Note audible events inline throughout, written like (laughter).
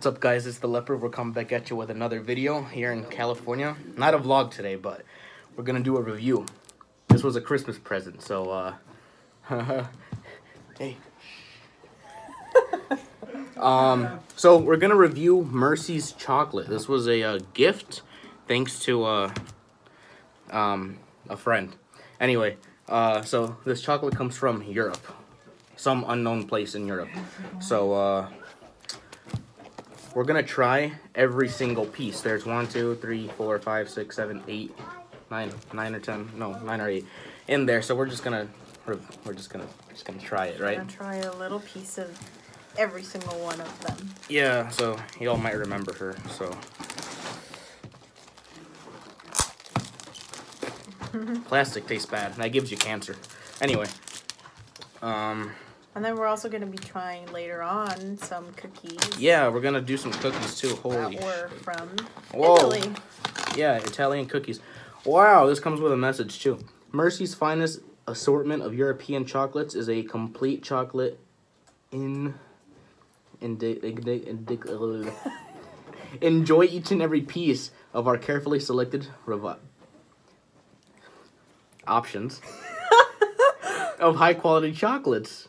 What's up, guys? It's the Leopard. We're coming back at you with another video here in California. Not a vlog today, but we're gonna do a review. This was a Christmas present, so uh, (laughs) hey. (laughs) um, so we're gonna review Merci's chocolate. This was a uh, gift, thanks to uh, um, a friend. Anyway, uh, so this chocolate comes from Europe, some unknown place in Europe. So uh we're gonna try every single piece. There's one, two, three, four, five, six, seven, eight, nine, nine or ten, no, nine or eight in there. So we're just gonna, we're, we're just gonna, we're just gonna try it, right? Gonna try a little piece of every single one of them. Yeah. So y'all might remember her. So. (laughs) Plastic tastes bad. That gives you cancer. Anyway. Um. And then we're also going to be trying later on some cookies. Yeah, we're gonna do some cookies too. Holy. That were from Whoa. Italy. Yeah, Italian cookies. Wow, this comes with a message too. Merci's finest assortment of European chocolates is a complete chocolate in (laughs) Enjoy each and every piece of our carefully selected options (laughs) of high quality chocolates.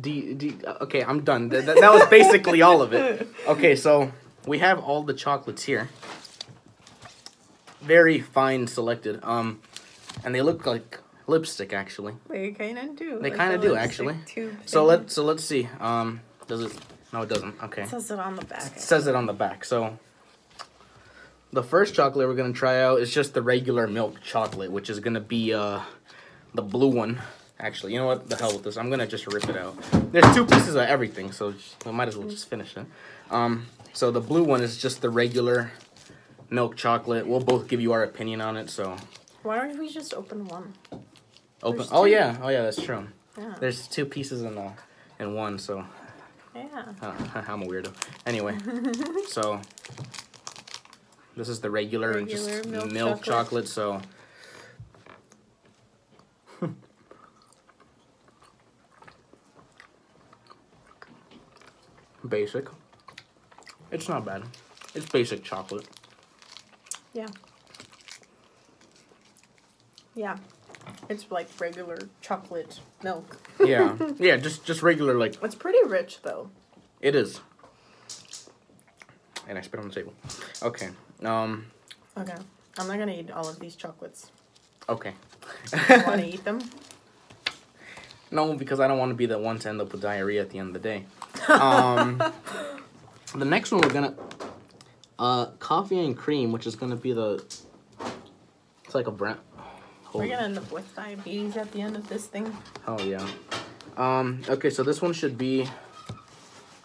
D- D- okay, I'm done. That, that, that was basically all of it. Okay, so we have all the chocolates here very fine selected. Um, and they look like lipstick actually. They kind of do. They like kind of do actually. So let so let's see. Um, does it? No, it doesn't. Okay, It says it on the back. it says it on the back. So the first chocolate we're gonna try out is just the regular milk chocolate, which is gonna be uh the blue one. Actually, you know what? The hell with this. I'm gonna just rip it out. There's two pieces of everything, so we might as well just finish it. Um, so the blue one is just the regular milk chocolate. We'll both give you our opinion on it. So Why don't we just open one? Open. There's Oh two. yeah. Oh yeah. That's true. Yeah. There's two pieces in the in one, so yeah. uh, (laughs) I'm a weirdo. Anyway, (laughs) so this is the regular, Regular just milk milk, chocolate. chocolate. So basic. It's not bad. It's basic chocolate. Yeah. Yeah. It's like regular chocolate milk. Yeah. (laughs) yeah. Just just regular like It's pretty rich though. It is. And I spit on the table. Okay. Um. Okay. I'm not gonna eat all of these chocolates. Okay. You wanna (laughs) eat them? no, because I don't want to be the one to end up with diarrhea at the end of the day. Um. the next one we're gonna. Uh, coffee and cream, which is gonna be the. It's like a brown. We're gonna end up with diabetes at the end of this thing. Oh yeah. Um. Okay, so this one should be.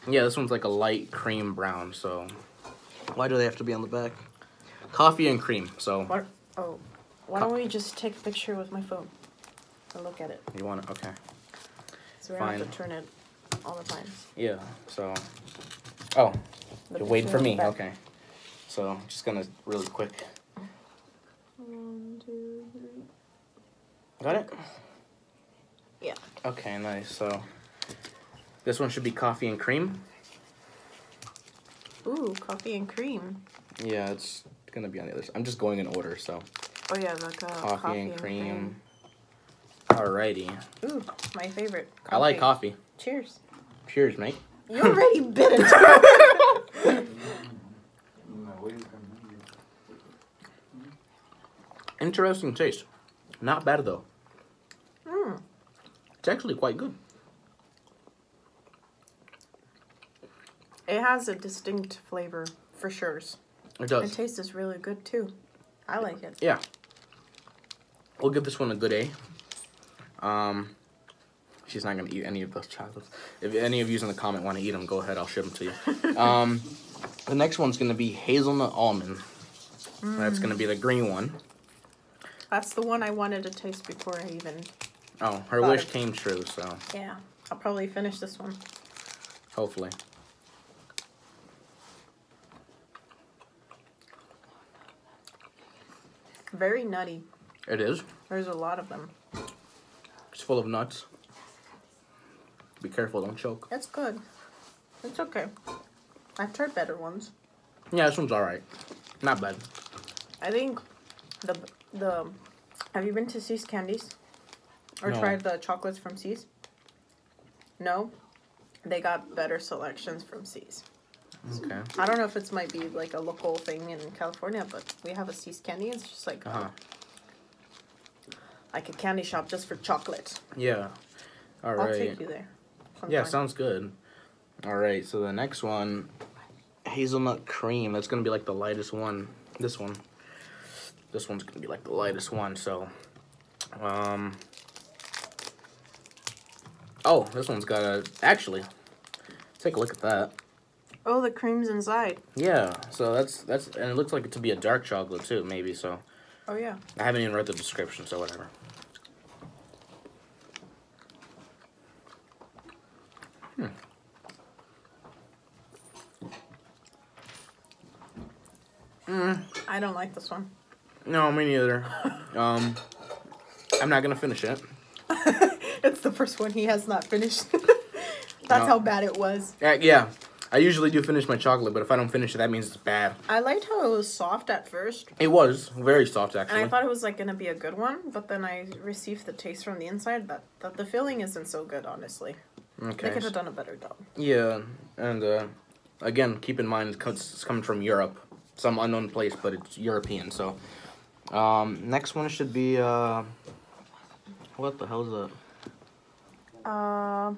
Yeah, this one's like a light cream brown. So. Why do they have to be on the back? Coffee and cream. So. What? Oh, why don't we just take a picture with my phone and look at it? You want it? Okay. So we don't have Fine. to turn it all the time. Yeah, so. Oh, The you're waiting for me. Okay. So, I'm just gonna really quick. One, two, three. Got it? Yeah. Okay, nice. So, this one should be coffee and cream. Ooh, coffee and cream. Yeah, it's gonna be on the other side. I'm just going in order, so. Oh yeah, like a Coffee, and, cream. Alrighty. Ooh, my favorite. I like coffee. Cheers. Cheers, mate. You already (laughs) bit it. Interesting taste. Not bad, though. Mm. It's actually quite good. It has a distinct flavor for sure. It does. It does. tastes really good too. I like it. Yeah. We'll give this one a good A. Um, she's not gonna eat any of those chocolates. If any of you in the comment want to eat them, go ahead. I'll ship them to you. (laughs) um, the next one's gonna be hazelnut almond. That's gonna be the green one. That's the one I wanted to taste before I even. Oh, her wish came true. So Yeah, I'll probably finish this one. hopefully. Very nutty. It is. There's a lot of them. It's full of nuts. Be careful, don't choke. It's good. It's okay. I've tried better ones. Yeah, this one's alright. Not bad. I think the the have you been to See's Candies or No. tried the chocolates from See's? No, they got better selections from See's. Okay. I don't know if it's might be like a local thing in California, but we have a See's Candy. It's just like Uh huh. like a candy shop just for chocolate. Yeah. Alright. I'll Alright. take you there. Yeah, sounds good. Alright, so the next one hazelnut cream. That's gonna be like the lightest one. This one. This one's gonna be like the lightest one, so um Oh, this one's got a actually take a look at that. Oh, the cream's inside. Yeah, so that's that's and it looks like it to be a dark chocolate too, maybe so. Oh yeah. I haven't even read the description, so whatever. I don't like this one. No, me neither. um, I'm not gonna finish it. (laughs) It's the first one he has not finished. (laughs) That's No. how bad it was. Uh, yeah, I usually do finish my chocolate, but if I don't finish it, that means it's bad. I liked how it was soft at first, It was very soft, actually. and. I thought it was like gonna be a good one, but then I received the taste from the inside that, that the filling isn't so good, honestly. Okay. They could have done a better job. Yeah, and uh, again, keep in mind it's coming from Europe, some unknown place, but it's European. So, um, next one should be uh, what the hell is that? Uh,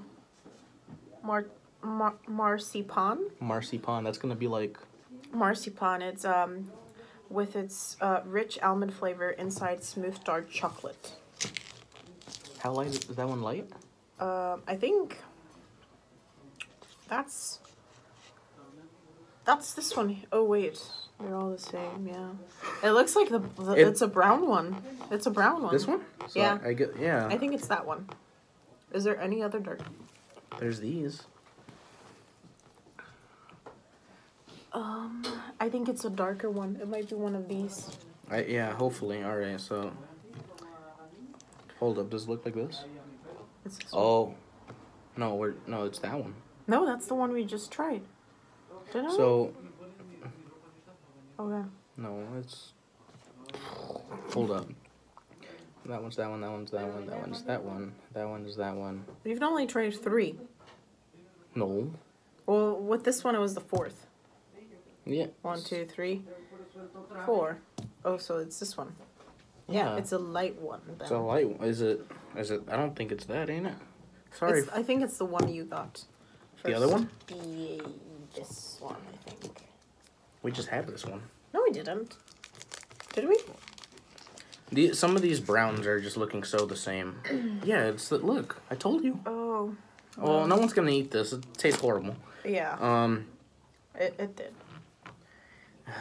mar- mar- marzipan. Marzipan. That's gonna be like Marzipan. It's um, with its uh, rich almond flavor inside smooth dark chocolate. how light is, is that one light? Um, I think that's that's this one. Oh wait, they're all the same. Yeah, it looks like the, the It- it's a brown one. It's a brown one. This one? So Yeah. I get yeah. I think it's that one. Is there any other dark? There's these. Um, I think it's a darker one. It might be one of these. I, yeah, hopefully. All right, so hold up. Does it look like this? It's this one. Oh, no, we're no, it's that one. No, that's the one we just tried. Did I? Okay. no, it's hold up. That one's that one. That one's that one. That one's that one. That one's that one. You've only tried three. No. Well, with this one, it was the fourth. Yeah. One, two, three, four. Oh, so it's this one. Yeah, Yeah. it's a light one. Then. So light. one. Is it? Is it? I don't think it's that, ain't it? Sorry. It's, I think it's the one you got. The other one? Yeah, this one, I think. We just had this one. No, we didn't. Did we? The, some of these browns are just looking so the same. (clears throat) yeah, it's the, look. I told you. Oh. Well, no one's gonna eat this. It tastes horrible. Yeah, Um, it, it did. (sighs)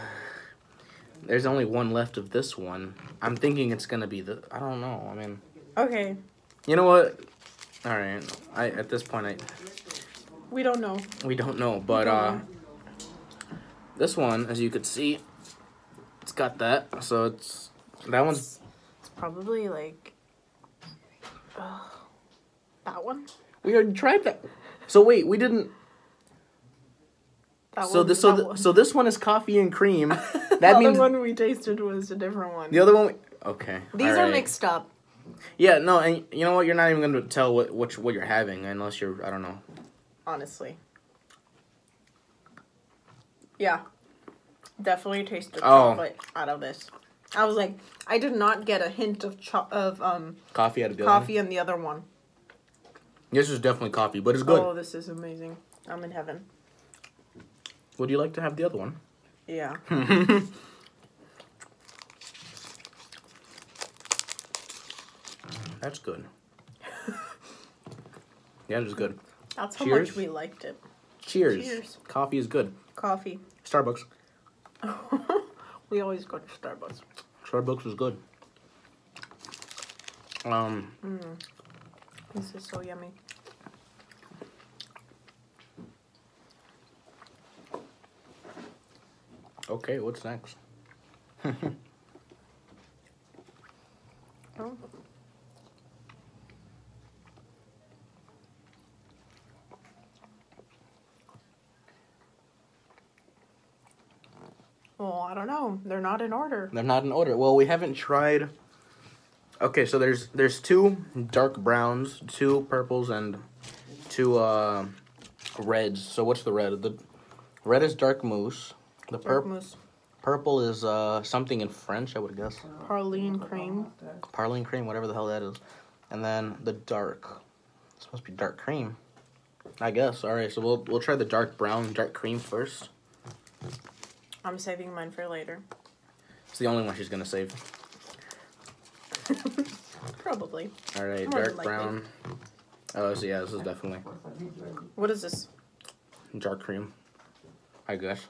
there's only one left of this one. I'm thinking it's gonna be the. I don't know. I mean, Okay, you know what? All right. I at this point I we don't know. we don't know, but uh, this one, as you could see, it's got that. So it's that one's. It's probably like. Uh, that one? We already tried that. So wait, we didn't. That so one, this so that th- one. so this one is coffee and cream. (laughs) That other means the one we tasted was a different one. the other one. We, okay. These are alright. mixed up. Yeah, no, and you know what? You're not even going to tell what which what you're having unless you're I don't know. honestly. Yeah. Definitely tasted Oh. chocolate out of this. I was like, I did not get a hint of cho- of um Coffee out of the other one. coffee in the other one. This is definitely coffee, but it's good. Oh, this is amazing. I'm in heaven. Would you like to have the other one? Yeah. (laughs) That's good. (laughs) yeah, it's good. That's how Cheers. much we liked it. Cheers. Cheers. Coffee is good. Coffee. Starbucks. (laughs) we always go to Starbucks. Starbucks is good. Um, This is so yummy. okay, what's next? (laughs) Oh. They're not in order. They're not in order. Well, we haven't tried. Okay, so there's there's two dark browns, two purples, and two uh, reds. So what's the red? The red is dark mousse. The Dark purple mousse, purple is uh, something in French, I would guess. praline cream. Parling cream, whatever the hell that is. And then the dark. It's supposed to be dark cream. I guess. All right, so we'll we'll try the dark brown, dark cream first. I'm saving mine for later. It's the only one she's gonna save. (laughs) Probably. All right, More dark brown. Oh, so yeah, this is definitely What is this? dark cream. I guess.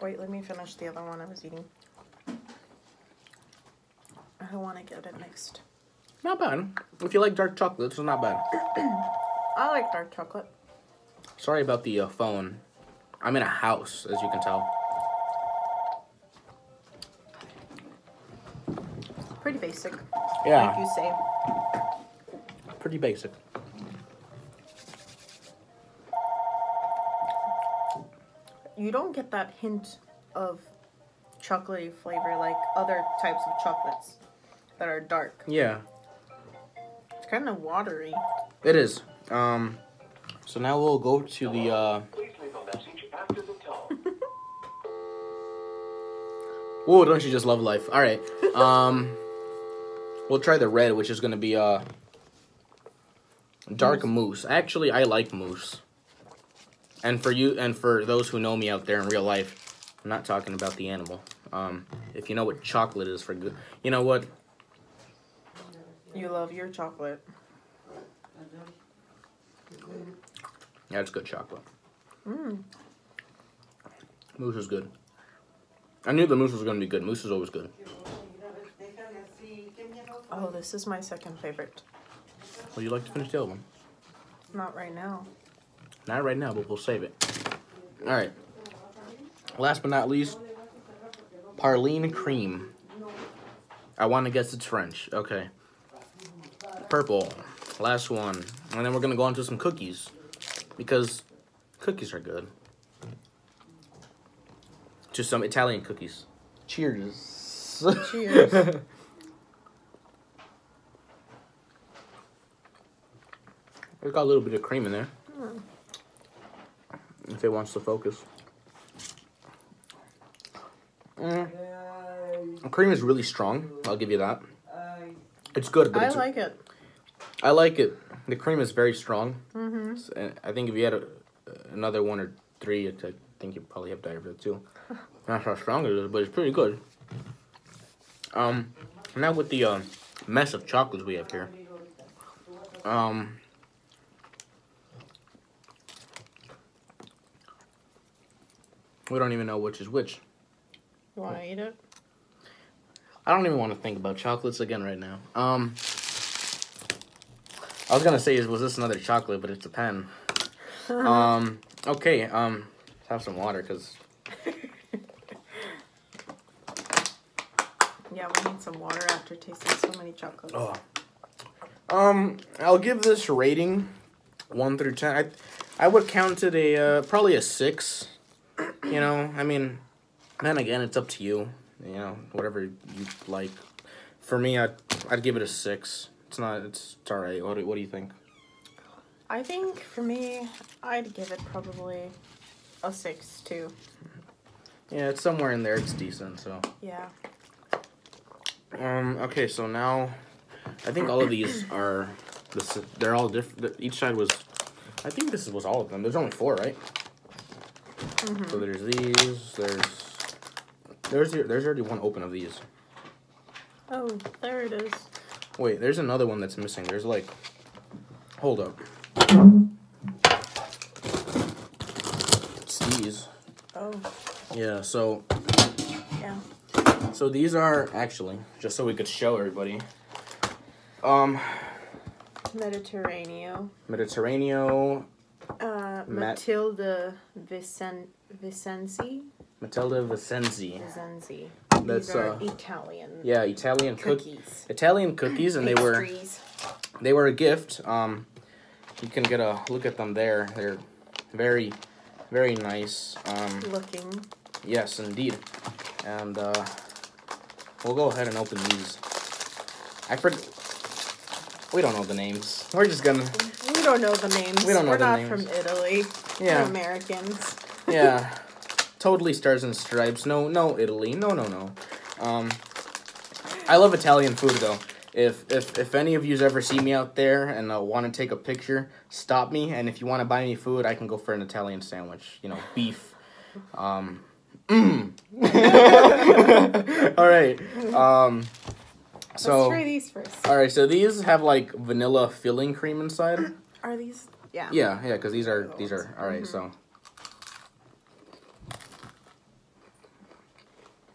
Wait, let me finish the other one I was eating. I don't want to get it mixed. Not bad. If you like dark chocolate, it's not bad. (clears throat) I like dark chocolate. Sorry about the uh, phone. I'm in a house, as you can tell. Pretty basic. Like Yeah, you say. pretty basic. You don't get that hint of chocolatey flavor like other types of chocolates that are dark. Yeah, It's kind of watery. it is. Um, so now we'll go to the uh. Please leave a message after the tone. Whoa, don't you just love life? All right. Um, (laughs) we'll try the red, which is gonna be uh dark moose. Actually, I like moose. And for you, and for those who know me out there in real life, I'm not talking about the animal. Um, if you know what chocolate is for good, you know what? You love your chocolate. Yeah, it's good chocolate. Mm. Mousse is good. I knew the moose was gonna be good. Moose is always good. Oh, this is my second favorite. Would you like to finish the other one? Not right now. Not right now, but we'll save it. All right. Last but not least, Parline cream. I want to guess it's French. Okay. Purple. Last one. And then we're going to go on to some cookies. Because cookies are good. To some Italian cookies. Cheers. Cheers. (laughs) It's got a little bit of cream in there. If it wants to focus. Mm. The cream is really strong. I'll give you that. It's good, but I it's, like it. I like it. The cream is very strong. Mm-hmm. S- and I think if you had a, another one or three, I think you'd probably have diarrhea too. (laughs) Not how strong it is, but it's pretty good. Um, now with the uh, mess of chocolates we have here. Um, we don't even know which is which. You want to eat it? I don't even want to think about chocolates again right now. Um, I was gonna say, is was this another chocolate, but it's a pen. (laughs) um, okay. Um, let's have some water, cause (laughs) Yeah, we need some water after tasting so many chocolates. oh. Um, I'll give this rating one through ten. I, I would count it a uh, probably a six. You know, I mean, then again, it's up to you. You know, whatever you like. For me, I'd I'd give it a six. It's not. It's, it's all right. What do, what do you think? I think for me, I'd give it probably a six too. Yeah, it's somewhere in there. It's decent. So. Yeah. Um. Okay. So now, I think all of these (clears throat) are. This. They're all different. Each side was. I think this was all of them. There's only four, right? So there's these. There's. There's there's already one open of these. Oh, there it is. Wait, there's another one that's missing. There's like. Hold up. It's these. Oh, Yeah. So yeah. so these are actually just so we could show everybody. Um, Mediterranean. Mediterraneo, Uh, Mat- Matilda Vicen- Vicenzi. Matilda Vicenzi. Vicenzi. That's, These are uh, Italian Yeah, Italian cook cookies. Italian cookies, and they were Pastries. they were a gift. Um, you can get a look at them there. They're very, very nice. Um, looking. Yes, indeed. And uh, we'll go ahead and open these. I forget. We don't know the names. We're just gonna. We don't know the names. We don't know We're the not from Italy. Yeah. We're Americans. (laughs) Yeah. totally stars and stripes. No, no Italy. No, no, no. Um, I love Italian food though. If if if any of yous ever see me out there and uh, want to take a picture, stop me. And if you want to buy me food, I can go for an Italian sandwich. You know, beef. Um. mm. (laughs) all right. Um. So. Let's try these first. All right. So these have like vanilla filling cream inside. (gasps) Are these? Yeah. Yeah, yeah, because these are these are all right, So.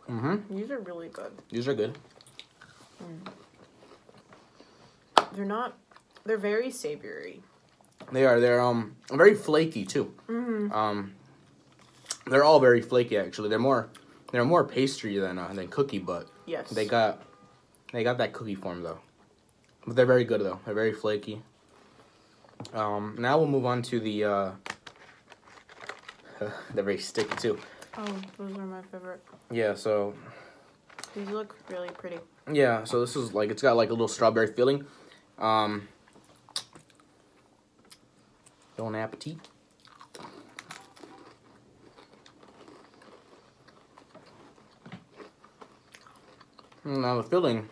Mm-hmm. These are really good. These are good. They're not. They're very savory. They are. They're um very flaky too. Mm-hmm. Um, they're all very flaky actually. They're more they're more pastry than uh, than cookie, but Yes. they got they got that cookie form though. But they're very good though. They're very flaky. Um, now we'll move on to the uh, (laughs) they're very sticky too. Oh, those are my favorite. Yeah, so These look really pretty. Yeah, so this is like it's got like a little strawberry filling. Um Bon appetit. Now the filling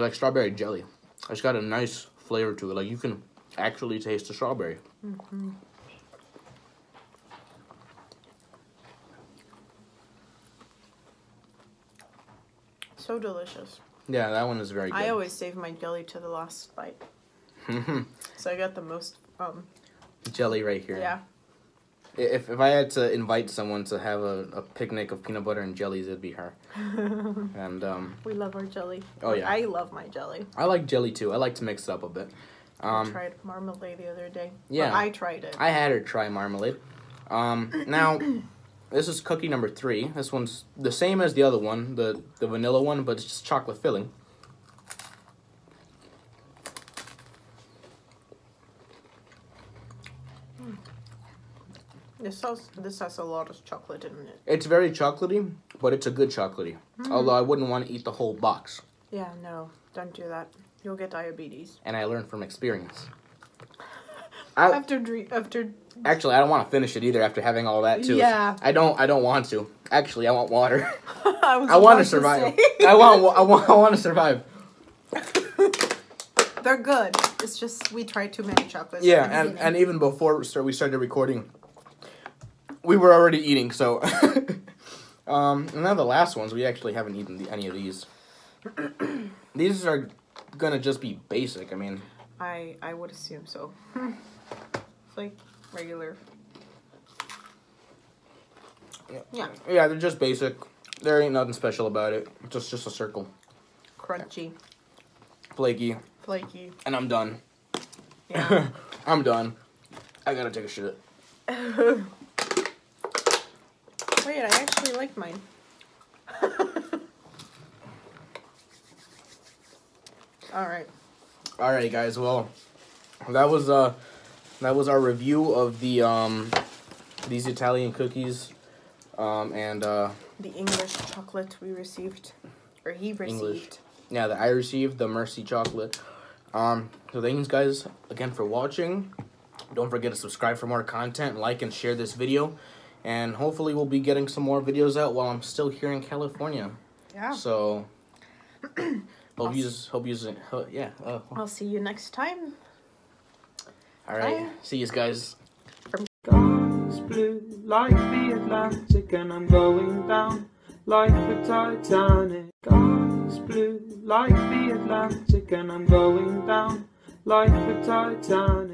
like strawberry jelly. It's got a nice flavor to it. Like you can actually taste the strawberry. So delicious. Yeah, that one is very good. I always save my jelly to the last bite, (laughs) so I got the most. Um. jelly right here. Yeah. If if I had to invite someone to have a, a picnic of peanut butter and jellies, it'd be her. (laughs) and um, We love our jelly. Oh, yeah. I love my jelly. I like jelly too. I like to mix it up a bit. I Um, tried marmalade the other day. yeah. Well, I tried it. I had her try marmalade. Um, now, (clears throat) this is cookie number three. This one's the same as the other one, the the vanilla one, but it's just chocolate filling. This has this has a lot of chocolate in it. It's very chocolatey, but it's a good chocolatey. Mm. Although I wouldn't want to eat the whole box, Yeah, no, don't do that. You'll get diabetes. and I learned from experience. (laughs) I, After after actually, I don't want to finish it either after having all that too. Yeah. I don't. I don't want to. Actually, I want water. (laughs) I was (laughs) I want to survive. I want. I want. I want to survive. They're good. It's just we tried too many chocolates. Yeah, and and even before we started recording, we were already eating. So, (laughs) um, and now the last ones, we actually haven't eaten the, any of these. (clears throat) these are gonna just be basic. I mean, I I would assume so. (laughs) it's like regular. Yeah. Yeah, yeah, they're just basic. There ain't nothing special about it. It's just just a circle, crunchy, flaky, flaky. and I'm done. Yeah. (laughs) I'm done. I gotta take a shit. Wait, I actually like mine. (laughs) All right. All right, guys. Well, that was uh, that was our review of the um, these Italian cookies, um, and uh, The English chocolate we received, or he received. English. yeah, that I received the Merci chocolate. Um, so thanks, guys, again for watching. Don't forget to subscribe for more content, like and share this video, and hopefully we'll be getting some more videos out while I'm still here in California. Yeah. So. (clears throat) Hope you hope you yeah. Uh, I'll see you next time. all right. Bye. See you guys. Skies blue like the Atlantic, and I'm going down like the Titanic. Skies blue like the Atlantic, and I'm going down like the Titanic.